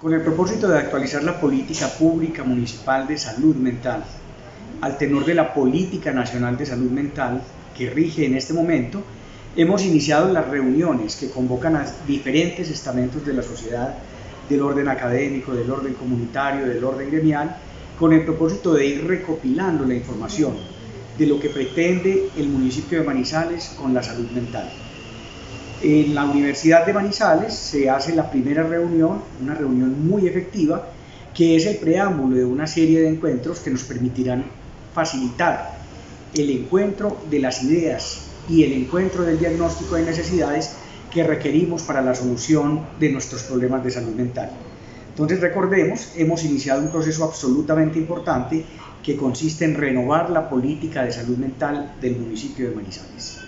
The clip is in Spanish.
Con el propósito de actualizar la política pública municipal de salud mental al tenor de la Política Nacional de Salud Mental que rige en este momento, hemos iniciado las reuniones que convocan a diferentes estamentos de la sociedad, del orden académico, del orden comunitario, del orden gremial, con el propósito de ir recopilando la información de lo que pretende el municipio de Manizales con la salud mental. En la Universidad de Manizales se hace la primera reunión, una reunión muy efectiva, que es el preámbulo de una serie de encuentros que nos permitirán facilitar el encuentro de las ideas y el encuentro del diagnóstico de necesidades que requerimos para la solución de nuestros problemas de salud mental. Entonces recordemos, hemos iniciado un proceso absolutamente importante que consiste en renovar la política de salud mental del municipio de Manizales.